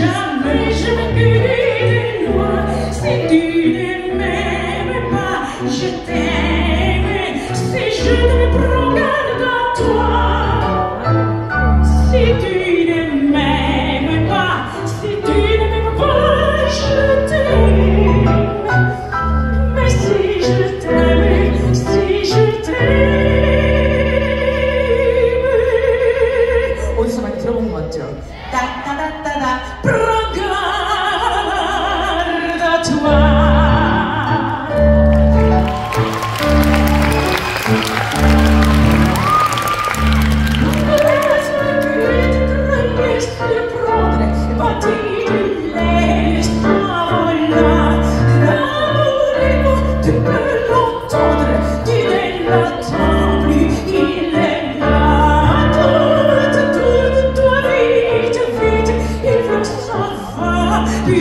jamais, jamais.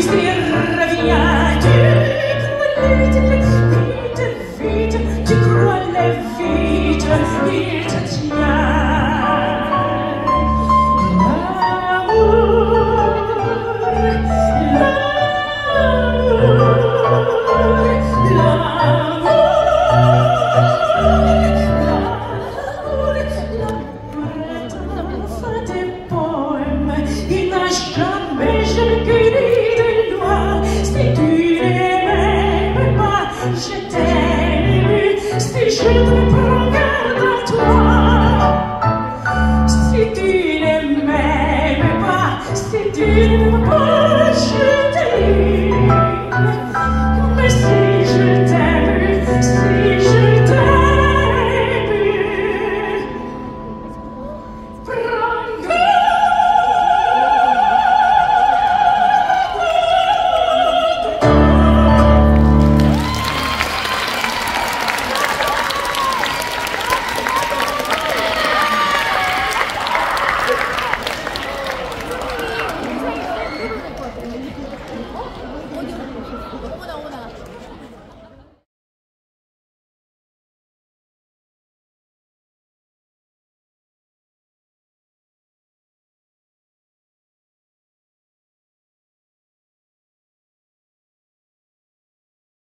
estirra vinhar. Si